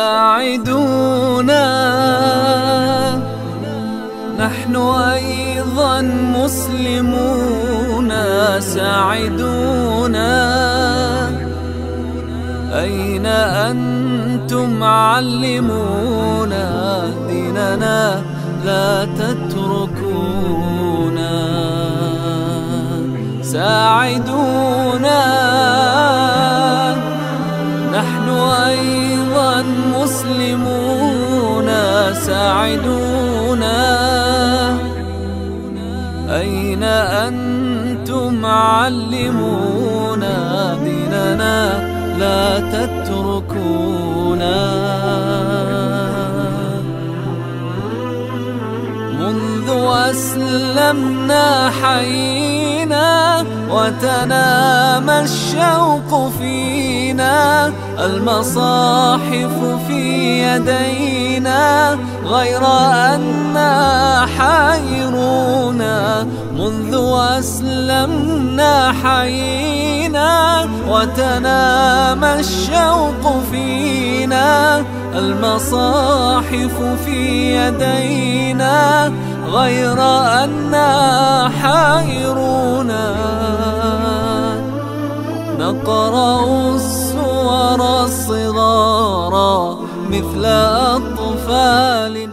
ساعدونا نحن أيضا مسلمون ساعدونا. أين أنتم علمونا ديننا لا تتركونا. ساعدونا. نحن أيضا مسلمون ساعدونا. أين أنتم؟ علمونا ديننا لا تتركونا. منذ أسلمنا حينا وتنام الشوق فينا. المصاحف في يدينا غير أنا حائرون منذ أسلمنا حينا وتنام الشوق فينا المصاحف في يدينا غير أنا حائرون مثل أطفال